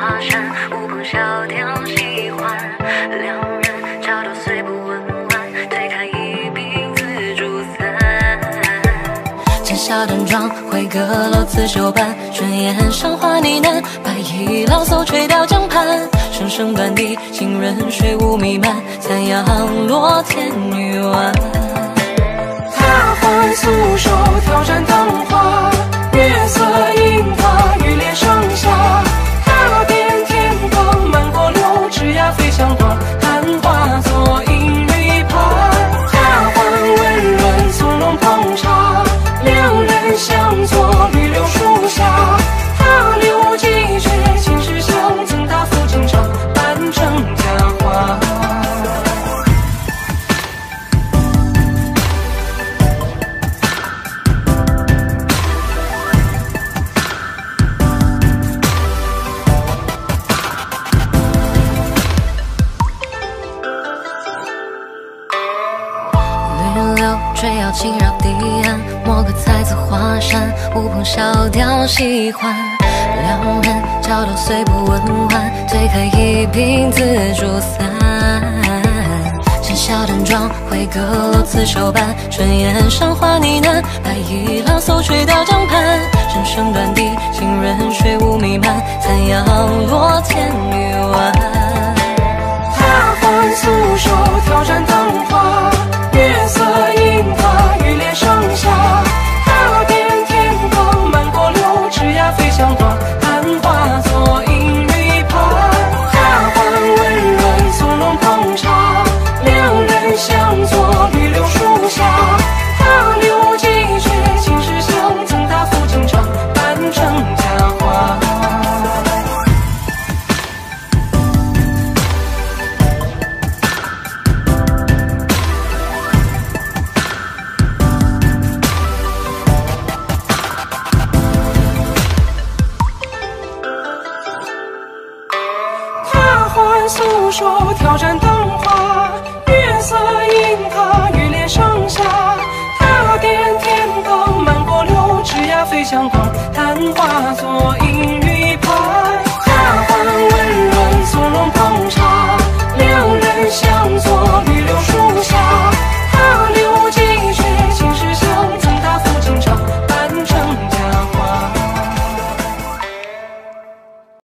华山，乌篷小调，喜欢。两人，茶道虽不温婉，推开一柄紫竹伞。浅笑端庄，回阁楼刺绣伴。春檐赏花呢喃，白衣老叟垂钓江畔。声声短笛，浸润水雾弥漫。残阳落天欲晚，他怀素手。绿柳垂摇轻绕堤岸，莫个才子华山，乌篷小调喜欢。两人交头虽不温婉，推开一鬓紫竹伞。浅笑淡妆，回阁楼刺绣般，春烟上花呢喃，白衣老叟垂钓江畔，声声短笛，浸润水雾弥漫，残阳落天欲晚。他唤素手挑盏灯花，诉说挑战灯花，月色映他玉脸生霞。他点天灯，漫波流，枝桠飞香光，昙花作影玉盘，大婚温润从容旁。